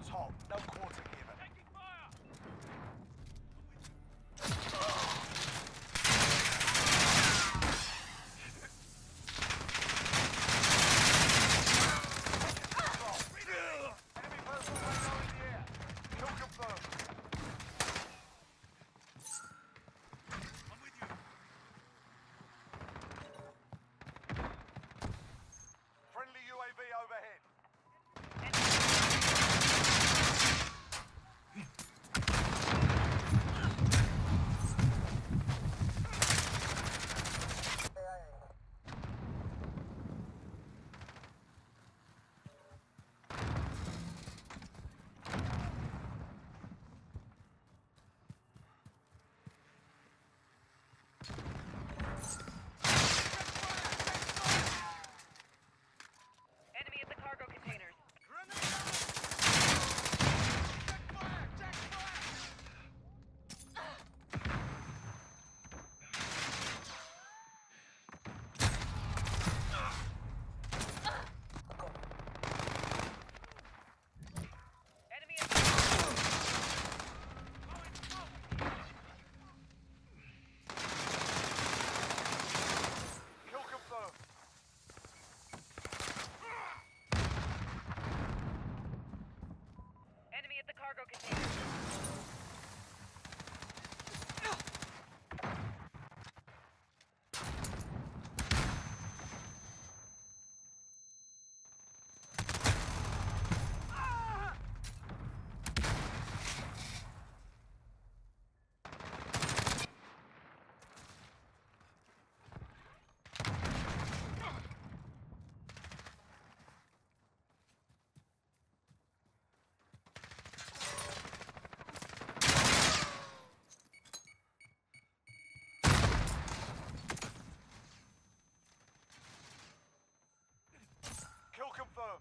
weapons hot. No confirmed.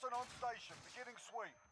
At the back alley.